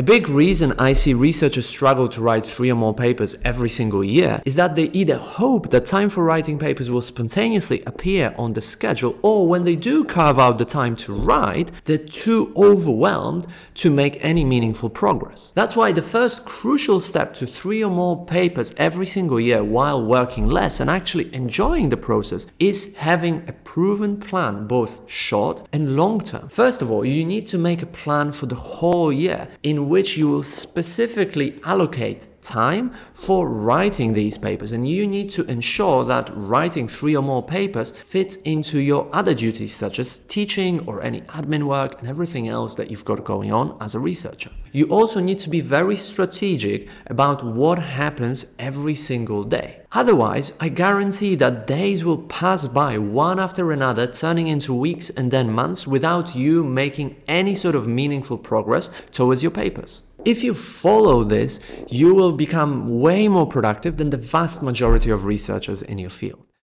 A big reason I see researchers struggle to write three or more papers every single year is that they either hope that time for writing papers will spontaneously appear on the schedule, or when they do carve out the time to write, they're too overwhelmed to make any meaningful progress. That's why the first crucial step to three or more papers every single year while working less and actually enjoying the process is having a proven plan, both short and long term. First of all, you need to make a plan for the whole year in which you will specifically allocate time for writing these papers and you need to ensure that writing three or more papers fits into your other duties such as teaching or any admin work and everything else that you've got going on as a researcher. You also need to be very strategic about what happens every single day. Otherwise, I guarantee that days will pass by one after another, turning into weeks and then months without you making any sort of meaningful progress towards your papers. If you follow this, you will become way more productive than the vast majority of researchers in your field.